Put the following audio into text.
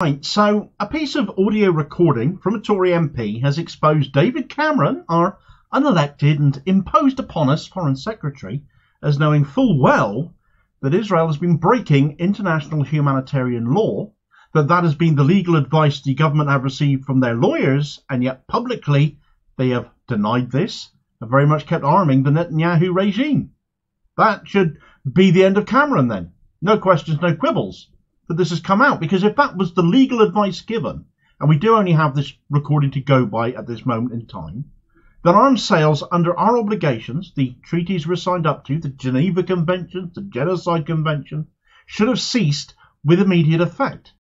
Right, so a piece of audio recording from a Tory MP has exposed David Cameron, our unelected and imposed upon us Foreign Secretary, as knowing full well that Israel has been breaking international humanitarian law, that that has been the legal advice the government have received from their lawyers, and yet publicly they have denied this and very much kept arming the Netanyahu regime. That should be the end of Cameron then. No questions, no quibbles that this has come out because if that was the legal advice given, and we do only have this recording to go by at this moment in time, then arms sales under our obligations, the treaties we're signed up to, the Geneva Convention, the Genocide Convention, should have ceased with immediate effect.